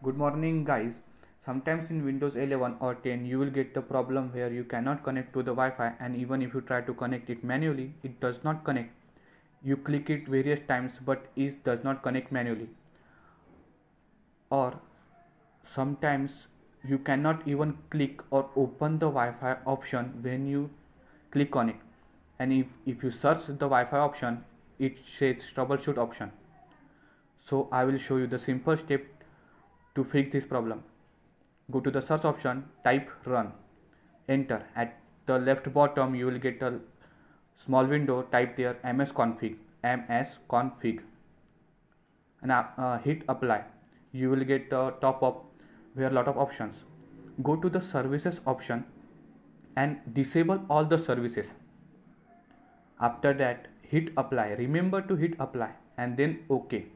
Good morning guys. Sometimes in Windows 11 or 10 you will get the problem where you cannot connect to the Wi-Fi and even if you try to connect it manually it does not connect. You click it various times but it does not connect manually. Or sometimes you cannot even click or open the Wi-Fi option when you click on it and if, if you search the Wi-Fi option it says troubleshoot option so I will show you the simple step to fix this problem. Go to the search option type run. Enter. At the left bottom you will get a small window. Type there msconfig msconfig and uh, uh, hit apply. You will get a top up where a lot of options. Go to the services option and disable all the services. After that hit apply. Remember to hit apply and then ok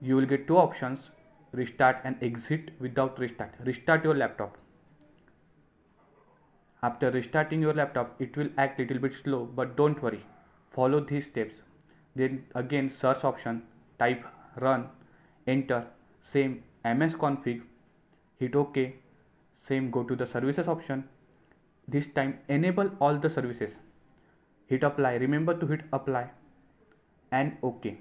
you will get two options restart and exit without restart. Restart your laptop. After restarting your laptop it will act little bit slow but don't worry. Follow these steps. Then again search option type run enter same msconfig hit ok same go to the services option. This time enable all the services. Hit apply. Remember to hit apply and ok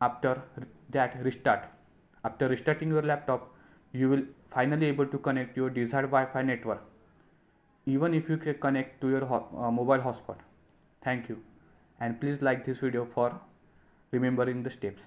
after that restart. After restarting your laptop you will finally able to connect your desired wi-fi network even if you can connect to your uh, mobile hotspot. Thank you. And please like this video for remembering the steps